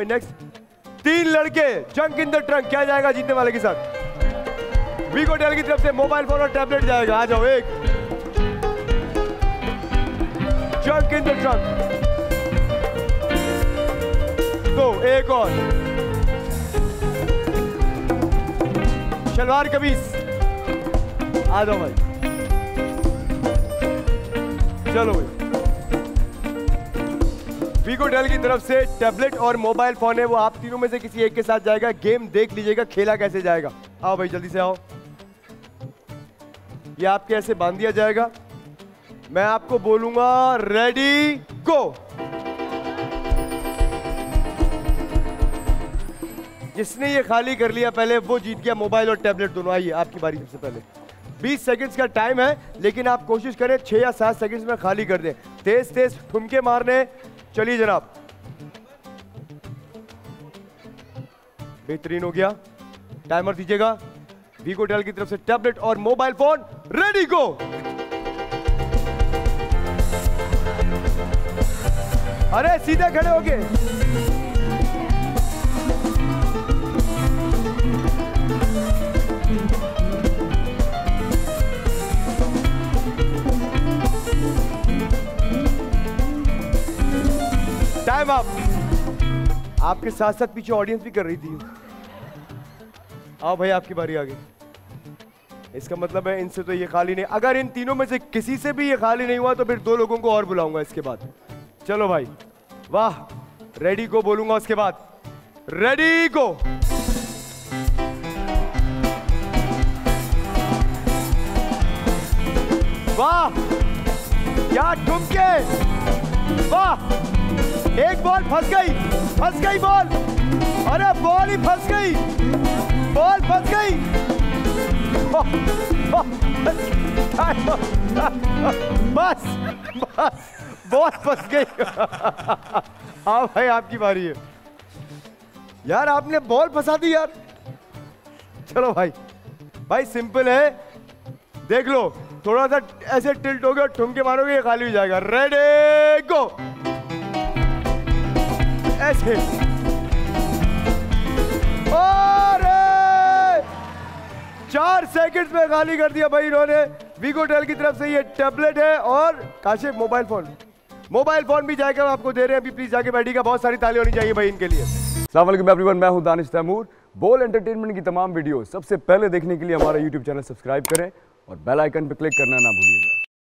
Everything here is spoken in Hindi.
नेक्स्ट तीन लड़के जंक इन द ट्रंक क्या जाएगा जीतने वाले के साथ? वीगो टेल की तरफ़ से मोबाइल फ़ोन और टैबलेट जाएगा। आ जाओ, एक। जंक इन द ट्रंक दो, एक और। शलवार कमीज। आ जाओ भाई। चलो भाई। वीगो डेल की तरफ़ से टैबलेट और मोबाइल फ़ोन है, वो आप तीनों में से किसी एक के साथ जाएगा गेम देख लीजिएगा, खेला कैसे जाएगा। आओ भाई, जल्दी से आओ। ये आपके ऐसे बाँध दिया जाएगा। मैं आपको बोलूँगा रेडी गो जिसने ये खाली कर लिया पहले, वो जीत गया मोबाइल और टैबलेट दोनों। आइए, आपकी बारी सबसे पहले। 20 सेकंड्स का टाइम है, लेकिन आप कोशिश करें 6 या 7 सेकंड्स में खाली कर दें। तेज तेज ठुमके मारने चलिए जनाब। बेहतरीन हो गया। टाइमर दीजिएगा। वीगो डेल की तरफ़ से टैबलेट और मोबाइल फ़ोन रेडी गो अरे, सीधे खड़े हो गए टाइम अप आपके साथ साथ पीछे ऑडियंस भी कर रही थी। आओ भाई, आपकी बारी आ गई इसका मतलब है, इनसे तो ये खाली नहीं। अगर इन तीनों में से किसी से भी ये खाली नहीं हुआ तो फिर दो लोगों को और बुलाऊँगा इसके बाद। चलो भाई। वाह रेडी को बोलूँगा उसके बाद। रेडी को वाह! क्या ठुमके! वाह! एक बॉल फंस गई फंस गई बॉल। अरे बॉल ही फंस गई, बॉल फंस गई। बस बस, बॉल फंस गई। हाँ भाई, आपकी बारी है। यार, आपने बॉल फंसा दी यार। चलो भाई भाई सिंपल है। देख लो, थोड़ा सा ऐसे टिल्ट हो गया, ठुमके मारोगे, ये खाली हो जाएगा। रेडी गो और चार सेकंड्स में खाली कर दिया भाई इन्होंने। वीगो टेल की तरफ़ से ये टैबलेट है और Kashif mobile phone mobile phone भी जाएगा आपको दे रहे हैं। अभी प्लीज़ जाके बैठिएगा बहुत सारी ताली होनी चाहिए भाई इनके लिए। सलामकुम एवरीवन मैं हूँ दानिश तैमूर। बोल एंटरटेनमेंट की तमाम वीडियो सबसे पहले देखने के लिए हमारा यूट्यूब चैनल सब्सक्राइब करें और बेल आइकन पर क्लिक करना ना भूलिएगा।